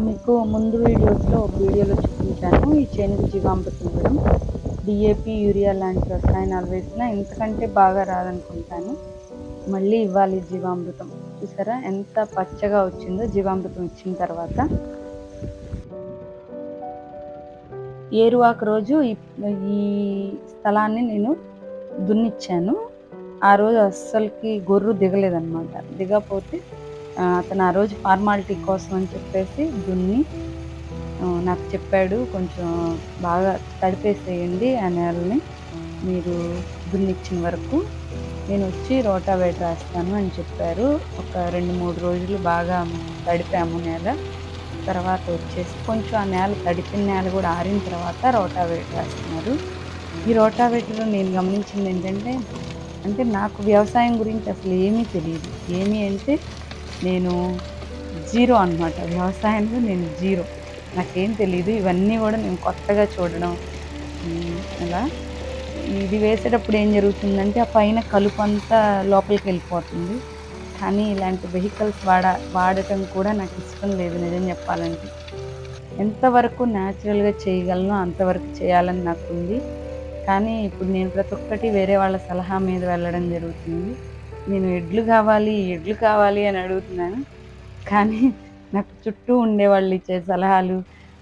మీకు ముందు వీడియోస్లో ఒక వీడియోలో చూపించాను. ఈ చేనుకు జీవామృతం ఇవ్వడం. డిఏపి యూరియా లాంటి రసాయనాలు వేసినా ఇంతకంటే బాగా రాదనుకుంటాను. మళ్ళీ ఇవ్వాలి జీవామృతం. చూసారా? ఎంత పచ్చగా వచ్చిందో జీవామృతం ఇచ్చిన తర్వాత. ఏరువాక రోజు ఈ స్థలాన్ని నేను దున్నిచ్చాను. ఆ రోజు అస్సలకి గొర్రు దిగలేదన్నమాట. దిగపోతే అతను ఆ రోజు ఫార్మాలిటీ కోసం అని చెప్పేసి దున్ని నాకు చెప్పాడు కొంచెం బాగా తడిపేసేయండి ఆ నేలని మీరు దున్నిచ్చిన వరకు. నేను వచ్చి రోటావేటర్ వేస్తాను అని చెప్పారు. ఒక రెండు మూడు రోజులు బాగా తడిపాము నేల. తర్వాత వచ్చేసి కొంచెం ఆ నేల తడిపిన నేల కూడా ఆరిన తర్వాత రోటావేటర్ వేస్తున్నారు ఈ రోటావేటర్ నేను గమనించింది ఏంటంటే అంటే నాకు వ్యవసాయం గురించి అసలు ఏమీ తెలియదు. ఏమీ అంటే నేను జీరో అన్నమాట. వ్యవసాయంలో నేను జీరో. నాకేం తెలియదు ఇవన్నీ కూడా నేను కొత్తగా చూడడం. అలా ఇది వేసేటప్పుడు ఏం జరుగుతుందంటే ఆ పైన కలుపు అంతా లోపలికి వెళ్ళిపోతుంది. కానీ ఇలాంటి వెహికల్స్ వాడ వాడటం కూడా నాకు ఇష్టం లేదు నిజం చెప్పాలంటే. ఎంతవరకు న్యాచురల్గా చేయగలనో అంతవరకు చేయాలని నాకు ఉంది కానీ ఇప్పుడు నేను ప్రతి ఒక్కటి వేరే వాళ్ళ సలహా మీద వెళ్ళడం జరుగుతుంది. నేను ఎడ్లు కావాలి ఎడ్లు కావాలి అని అడుగుతున్నాను. కానీ నాకు చుట్టూ ఉండే వాళ్ళు ఇచ్చే సలహాలు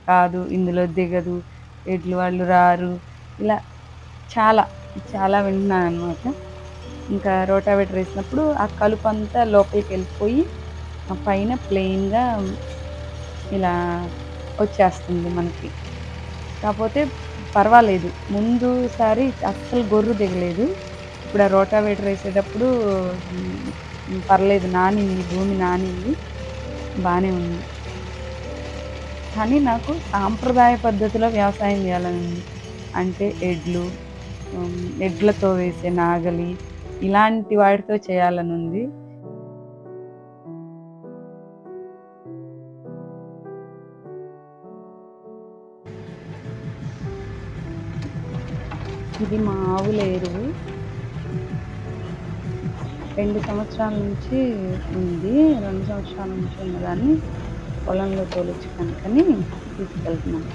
కాదు ఇందులో దిగదు ఎడ్లు వాళ్ళు రారు. ఇలా చాలా చాలా వింటున్నాను అనమాట ఇంకా రోటావేటర్ వేసినప్పుడు ఆ కలుపు అంతా లోపలికి వెళ్ళిపోయి ఆ పైన ప్లెయిన్గా ఇలా వచ్చేస్తుంది మనకి. కాకపోతే పర్వాలేదు. ముందుసారి అస్సలు గొర్రు దిగలేదు. ఇప్పుడు ఆ రోటావేటర్ వేసేటప్పుడు పర్లేదు నానింది భూమి నానింది బాగానే ఉంది. కానీ నాకు సాంప్రదాయ పద్ధతిలో వ్యవసాయం చేయాలని ఉంది అంటే ఎడ్లు ఎడ్లతో వేసే నాగలి ఇలాంటి వాటితో చేయాలని ఉంది ఇది మా ఆవుల ఎరువు రెండు సంవత్సరాల నుంచి ఉంది. రెండు సంవత్సరాల నుంచి ఉన్నదాన్ని పొలంలో తోలించి కనుకని తీసుకెళ్తున్నాను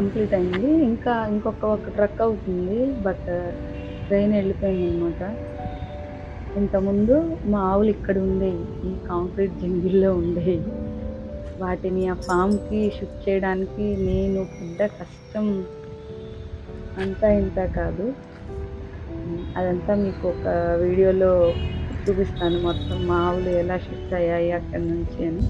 కంప్లీట్ అయింది. ఇంకా ఇంకొక ఒక ట్రక్ అవుతుంది బట్ ట్రైన్ వెళ్ళిపోయింది అనమాట ఇంతకుముందు మా ఆవులు ఇక్కడ ఉండేవి ఈ కాంక్రీట్ జంగిల్లో ఉండేవి వాటిని ఆ ఫామ్కి షిఫ్ట్ చేయడానికి నేను పెద్ద కష్టం అంతా ఇంత కాదు. అదంతా మీకు ఒక వీడియోలో చూపిస్తాను మొత్తం మా ఆవులు ఎలా షిఫ్ట్ అయ్యాయి అక్కడి నుంచి అని.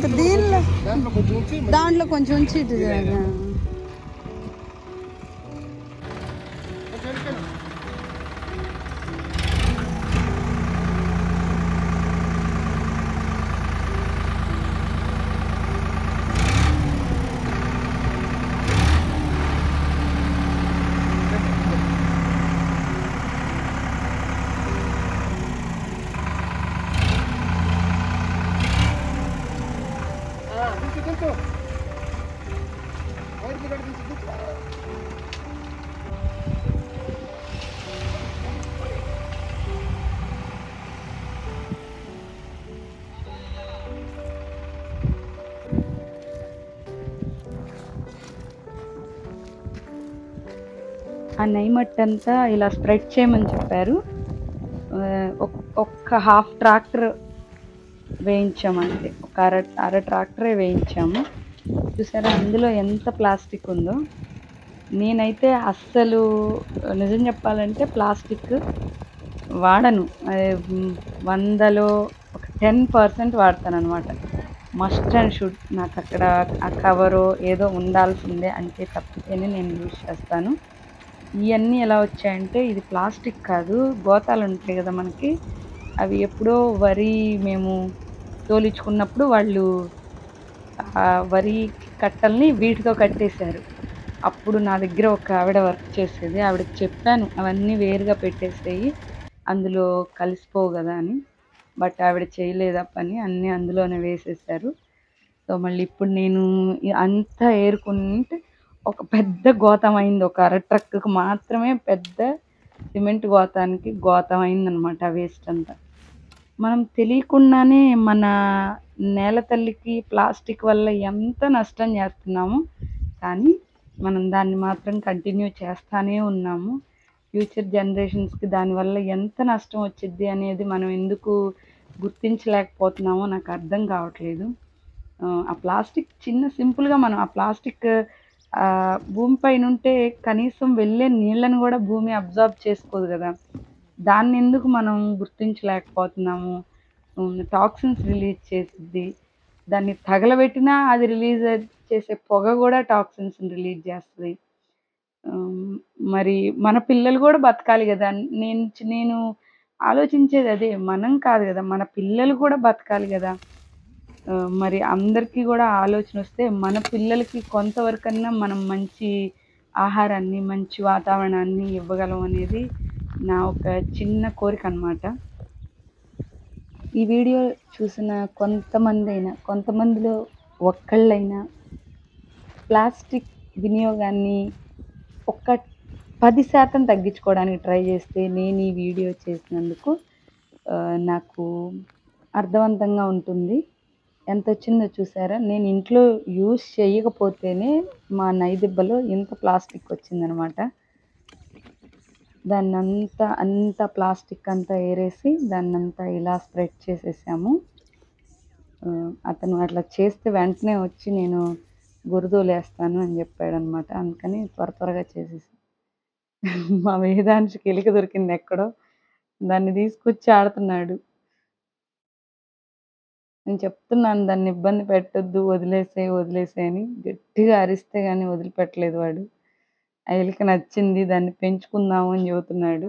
ఇంకా దీనిలో దాంట్లో కొంచెం ఉంచి దాంట్లో కొంచెం ఉంచి ఇటు ఆ నెయ్యి అంతా ఇలా స్ప్రెడ్ చేయమని చెప్పారు. ఒక్క హాఫ్ ట్రాక్టర్ వేయించామంటే ఒక అర అర ట్రాక్టరే వేయించాము. చూసారా అందులో ఎంత ప్లాస్టిక్ ఉందో. నేనైతే అస్సలు నిజం చెప్పాలంటే ప్లాస్టిక్ వాడను. వందలో ఒక టెన్ పర్సెంట్ వాడతాను అనమాట మస్ట్ అండ్ షుడ్. నాకు అక్కడ ఆ కవరు ఏదో ఉండాల్సిందే అంటే తప్పితేనే నేను యూజ్ చేస్తాను. ఇవన్నీ ఎలా వచ్చాయంటే ఇది ప్లాస్టిక్ కాదు. గోతాలు ఉంటాయి కదా మనకి. అవి ఎప్పుడో వరి మేము తోలించుకున్నప్పుడు వాళ్ళు వరి కట్టల్ని వీటితో కట్టేశారు. అప్పుడు నా దగ్గర ఒక ఆవిడ వర్క్ చేసేది. ఆవిడకి చెప్పాను అవన్నీ వేరుగా పెట్టేసేయి అందులో కలిసిపోవు కదా అని. బట్ ఆవిడ చేయలేదు పని అన్నీ అందులోనే వేసేసారు సో మళ్ళీ ఇప్పుడు నేను అంతా ఏరుకుంటే ఒక పెద్ద గోతం అయింది. ఒక అర ట్రక్కు మాత్రమే పెద్ద సిమెంట్ గోతానికి గోతం అయిందనమాట వేస్ట్ అంతా. మనం తెలియకుండానే మన నేల తల్లికి ప్లాస్టిక్ వల్ల ఎంత నష్టం చేస్తున్నాము. కానీ మనం దాన్ని మాత్రం కంటిన్యూ చేస్తానే ఉన్నాము. ఫ్యూచర్ జనరేషన్స్కి దానివల్ల ఎంత నష్టం వచ్చింది అనేది మనం ఎందుకు గుర్తించలేకపోతున్నామో నాకు అర్థం కావట్లేదు. ఆ, ప్లాస్టిక్ చిన్న సింపుల్గా మనం ఆ ప్లాస్టిక్ ఆ, భూమిపైన ఉంటే కనీసం వెళ్ళే నీళ్ళను కూడా భూమి అబ్జార్బ్ చేసుకోదు కదా. దాన్ని ఎందుకు మనం గుర్తించలేకపోతున్నాము? టాక్సిన్స్ రిలీజ్ చేసిద్ది. దాన్ని తగలబెట్టినా అది రిలీజ్ చేసే పొగ కూడా టాక్సిన్స్ రిలీజ్ చేస్తుంది. మరి మన పిల్లలు కూడా బతకాలి కదా. నేను నేను ఆలోచించేది అదే. మనం కాదు కదా. మన పిల్లలు కూడా బతకాలి కదా. మరి అందరికీ కూడా ఆలోచన వస్తే మన పిల్లలకి కొంతవరకన్నా మనం మంచి ఆహారాన్ని మంచి వాతావరణాన్ని ఇవ్వగలం అనేది నా ఒక చిన్న కోరిక అన్నమాట. ఈ వీడియో చూసిన కొంతమంది అయినా కొంతమందిలో ఒక్కళ్ళైనా ప్లాస్టిక్ వినియోగాన్ని ఒక్క పది శాతం తగ్గించుకోవడానికి ట్రై చేస్తే నేను ఈ వీడియో చేసినందుకు నాకు అర్థవంతంగా ఉంటుంది. ఎంత వచ్చిందో చూసారా? నేను ఇంట్లో యూస్ చేయకపోతేనే మా నైదిబ్బలో ఇంత ప్లాస్టిక్ వచ్చిందనమాట దాన్ని అంతా ప్లాస్టిక్ అంతా ఏరేసి దాన్ని అంతా ఇలా స్ప్రెడ్ చేసేసాము. అతను అట్లా చేస్తే వెంటనే వచ్చి నేను గురుదోలేస్తాను అని చెప్పాడు అనమాట అందుకని త్వర త్వరగా చేసేసి. మా వేదాంశకి ఎలిక దొరికింది ఎక్కడో. దాన్ని తీసుకొచ్చి ఆడుతున్నాడు. నేను చెప్తున్నాను దాన్ని ఇబ్బంది పెట్టొద్దు వదిలేసే వదిలేసే అని. గట్టిగా అరిస్తే కానీ వదిలిపెట్టలేదు వాడు. ఆ నచ్చింది దాన్ని పెంచుకుందాము అని చెబుతున్నాడు.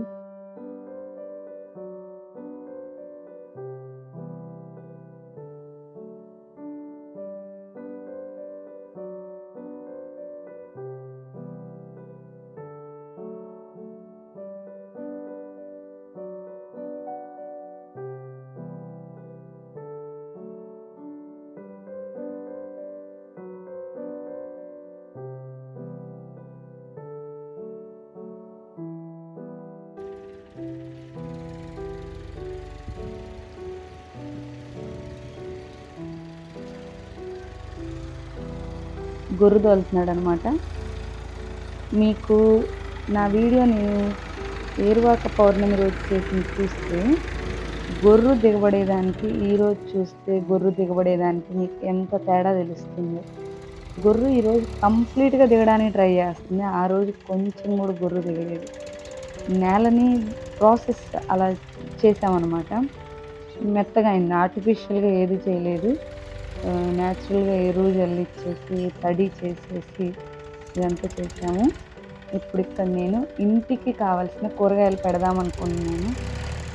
గొర్రు తోలుతున్నాడు అనమాట మీకు నా వీడియో నేను ఏరువాక పౌర్ణమి రోజు చేసి చూస్తే గొర్రు దిగబడేదానికి ఈ రోజు చూస్తే గొర్రు దిగబడేదానికి మీకు ఎంత తేడా తెలుస్తుంది? గొర్రె ఈరోజు కంప్లీట్గా దిగడానికి ట్రై చేస్తుంది. ఆ రోజు కొంచెం కూడా గొర్రె దిగలేదు. నేలని ప్రాసెస్ అలా చేసామన్నమాట మెత్తగా అయింది. ఆర్టిఫిషియల్గా ఏది చేయలేదు. న్యాచురల్గా ఎరువు జల్లిచ్చేసి తడి చేసేసి ఇదంతా చేసాము ఇప్పుడు ఇక్కడ నేను ఇంటికి కావాల్సిన కూరగాయలు పెడదాం అనుకుంటున్నాను.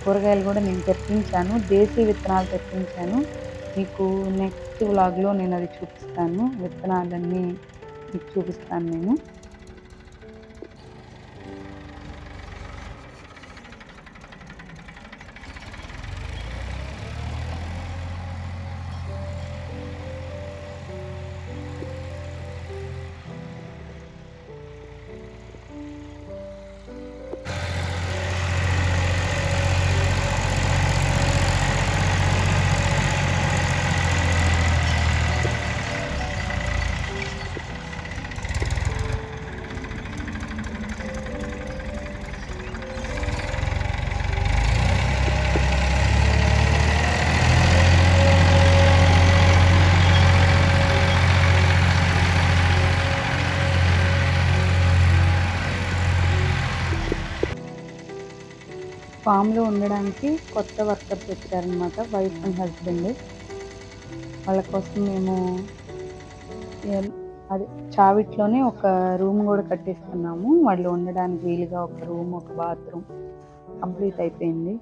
కూరగాయలు కూడా నేను తెప్పించాను. దేశీ విత్తనాలు తెప్పించాను. మీకు నెక్స్ట్ వ్లాగ్లో నేను అది చూపిస్తాను. విత్తనాలన్నీ మీకు చూపిస్తాను నేను. ఫామ్లో ఉండడానికి కొత్త వర్కర్స్ వచ్చారనమాట వైఫ్ అండ్ హస్బెండ్. వాళ్ళ కోసం మేము అది అదే చావిట్లోనే ఒక రూమ్ కూడా కట్టిస్తున్నాము వాళ్ళు ఉండడానికి వీలుగా ఒక రూమ్ ఒక బాత్రూమ్ కంప్లీట్ అయిపోయింది.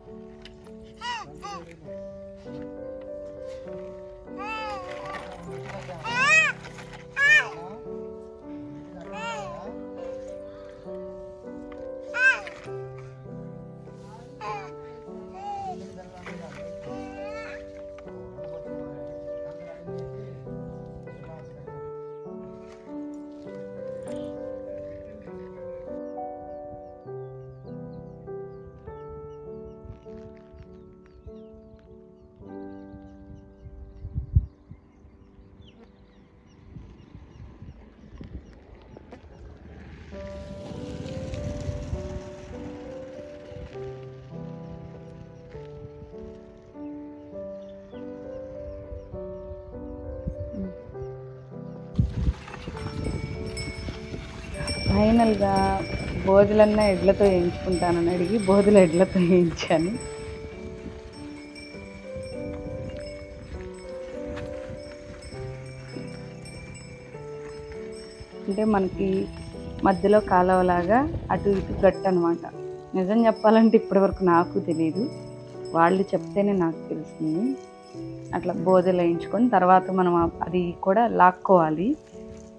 ఫైనల్గా బోధులన్నా ఎడ్లతో వేయించుకుంటానని అడిగి బోధుల ఎడ్లతో వేయించాను. అంటే మనకి మధ్యలో కాలువలాగా అటు ఇటు గట్టు అనమాట నిజం చెప్పాలంటే ఇప్పటివరకు నాకు తెలియదు వాళ్ళు చెప్తేనే నాకు తెలిసింది అట్లా బోధలు వేయించుకొని తర్వాత మనం అది కూడా లాక్కోవాలి.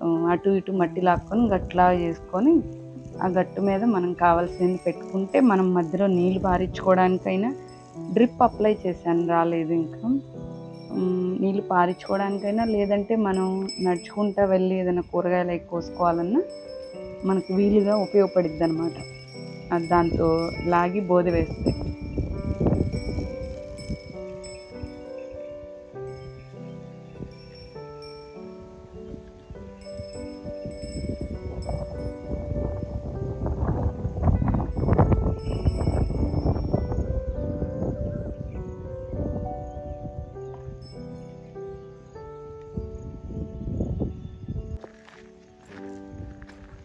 అటు ఇటు మట్టి లాక్కొని గట్లా చేసుకొని ఆ గట్టు మీద మనం కావాల్సింది పెట్టుకుంటే మనం మధ్యలో నీళ్ళు పారించుకోవడానికైనా డ్రిప్ అప్లై చేశాను రాలేదు ఇంకా. నీళ్ళు పారించుకోవడానికైనా లేదంటే మనం నడుచుకుంటా వెళ్ళి ఏదైనా కూరగాయలు అవి కోసుకోవాలన్నా మనకు వీలుగా ఉపయోగపడిద్ది అనమాట దాంతో లాగి బోధ వేస్తే.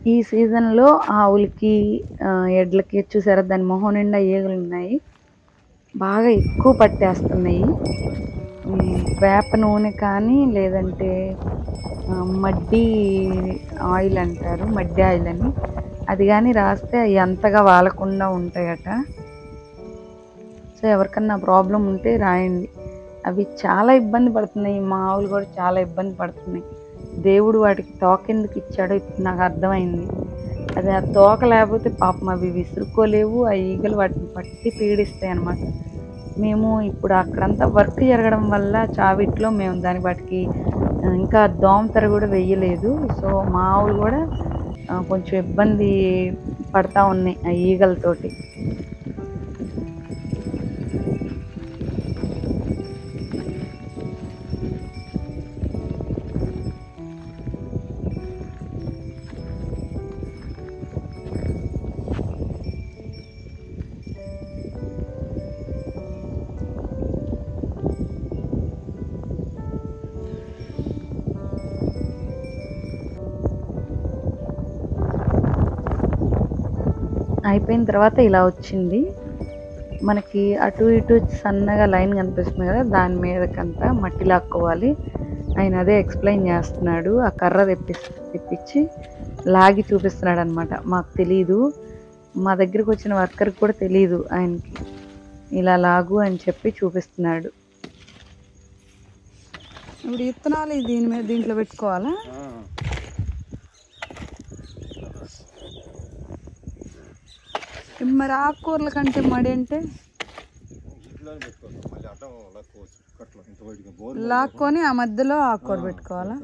ఈ సీజన్లో ఆవులకి ఎడ్లకి చూసారా? దాని మొహం నిండా ఈగలు ఉన్నాయి. బాగా ఎక్కువ పట్టేస్తున్నాయి. వేప నూనె కానీ లేదంటే మడ్డి ఆయిల్ అంటారు మడ్డి ఆయిల్ అని. అది కానీ రాస్తే అవి అంతగా వాలకుండా ఉంటాయట. సో ఎవరికన్నా ప్రాబ్లం ఉంటే రాయండి. అవి చాలా ఇబ్బంది పడుతున్నాయి. మా ఆవులు కూడా చాలా ఇబ్బంది పడుతున్నాయి. దేవుడు వాటికి తోక ఎందుకు ఇచ్చాడో ఇప్పుడు నాకు అర్థమైంది. అది ఆ తోక లేకపోతే పాపం అవి విసురుకోలేవు ఆ ఈగలు వాటిని పట్టి పీడిస్తాయి అన్నమాట. మేము ఇప్పుడు అక్కడంతా వర్క్ జరగడం వల్ల చావిట్లో మేము దాని వాటికి ఇంకా దోమతర కూడా వెయ్యలేదు సో మా ఆవులు కూడా కొంచెం ఇబ్బంది పడతా ఉన్నాయి ఆ ఈగలతోటి. అయిపోయిన తర్వాత ఇలా వచ్చింది. మనకి అటు ఇటు సన్నగా లైన్ కనిపిస్తుంది కదా దాని మీదకంతా మట్టి లాక్కోవాలి. ఆయన అదే ఎక్స్ప్లెయిన్ చేస్తున్నాడు. ఆ కర్ర తెప్పి తెప్పించి లాగి చూపిస్తున్నాడు అనమాట మాకు తెలీదు. మా దగ్గరికి వచ్చిన వర్కర్కి కూడా తెలియదు ఆయనకి. ఇలా లాగు అని చెప్పి చూపిస్తున్నాడు. ఇప్పుడు ఇత్తనాలు దీని మీద దీంట్లో పెట్టుకోవాలా? మరి ఆకుకూరల కంటే మడి అంటే? లాక్కొని ఆ మధ్యలో ఆకుకూర పెట్టుకోవాలా?